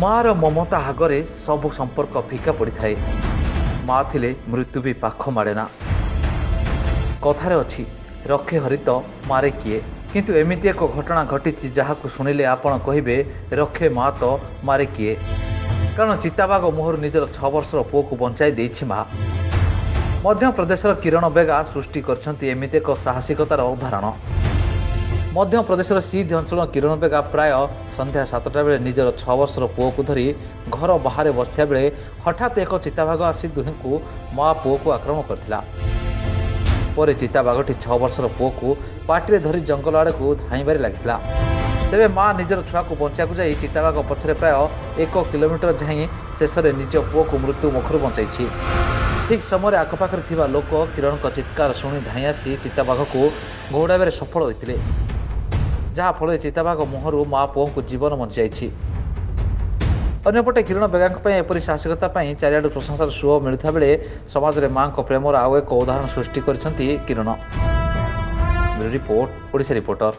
ମାଆର ମମତା ଆଗରେ ସବୁ ସମ୍ପର୍କ ଫିକା ପଡ଼ିଥାଏ। ମା ଥିଲେ ମୃତ୍ୟୁ ବି ପାଖ ମାଡ଼େ ନା। କଥାରେ ଅଛି ରକ୍ଷେ ହରିତ ମାରେ କିଏ? କିନ୍ତୁ ଏମିତି ଏକ ଘଟଣା ଘଟିଛି ଯାହାକୁ ଶୁଣିଲେ ଆପଣ କହିବେ ରକ୍ଷେ ମା ତ ମାରେ କିଏ? କାରଣ ଚିତାବାଘ ମୁହଁରୁ ନିଜର ଛଅ ବର୍ଷର ପୁଅକୁ ବଞ୍ଚାଇ ଦେଇଛି ମା। ମଧ୍ୟପ୍ରଦେଶର କିରଣ ବେଗା ସୃଷ୍ଟି କରିଛନ୍ତି ଏମିତି ଏକ ସାହସିକତାର ଉଦାହରଣ। ମଧ୍ୟପ୍ରଦେଶର ସିଦ୍ଧ ଅଞ୍ଚଳ କିରଣ ବେଗା ପ୍ରାୟ ସନ୍ଧ୍ୟା ସାତଟା ବେଳେ ନିଜର ଛଅ ବର୍ଷର ପୁଅକୁ ଧରି ଘର ବାହାରେ ବସିଥିବା ବେଳେ ହଠାତ୍ ଏକ ଚିତାବାଘ ଆସି ଦୁହିଁଙ୍କୁ ମା ପୁଅକୁ ଆକ୍ରମଣ କରିଥିଲା। ପରେ ଚିତାବାଘଟି ଛଅ ବର୍ଷର ପୁଅକୁ ପାଟିରେ ଧରି ଜଙ୍ଗଲ ଆଡ଼କୁ ଧାଇଁବାରେ ଲାଗିଥିଲା। ତେବେ ମା ନିଜର ଛୁଆକୁ ବଞ୍ଚାଇବାକୁ ଯାଇ ଚିତାବାଘ ପଛରେ ପ୍ରାୟ ଏକ କିଲୋମିଟର ଯାଇ ଶେଷରେ ନିଜ ପୁଅକୁ ମୃତ୍ୟୁ ମୁଖରୁ ବଞ୍ଚାଇଛି। ଠିକ୍ ସମୟରେ ଆଖପାଖରେ ଥିବା ଲୋକ କିରଣଙ୍କ ଚିତ୍କାର ଶୁଣି ଧାଇଁ ଆସି ଚିତାବାଘକୁ ଘଉଡ଼ାଇବାରେ ସଫଳ ହୋଇଥିଲେ। ଯାହାଫଳରେ ଚିତାବାଘ ମୁହଁରୁ ମା ପୁଅଙ୍କୁ ଜୀବନ ବଞ୍ଚିଯାଇଛି ଅନ୍ୟପଟେ କିରଣ ବେଗାଙ୍କ ପାଇଁ ଏପରି ସାହସିକତା ପାଇଁ ଚାରିଆଡ଼ୁ ପ୍ରଶଂସାର ସୁଅ ମିଳୁଥିବା ବେଳେ ସମାଜରେ ମାଙ୍କ ପ୍ରେମର ଆଉ ଏକ ଉଦାହରଣ ସୃଷ୍ଟି କରିଛନ୍ତି କିରଣ। Report Odisha reporter.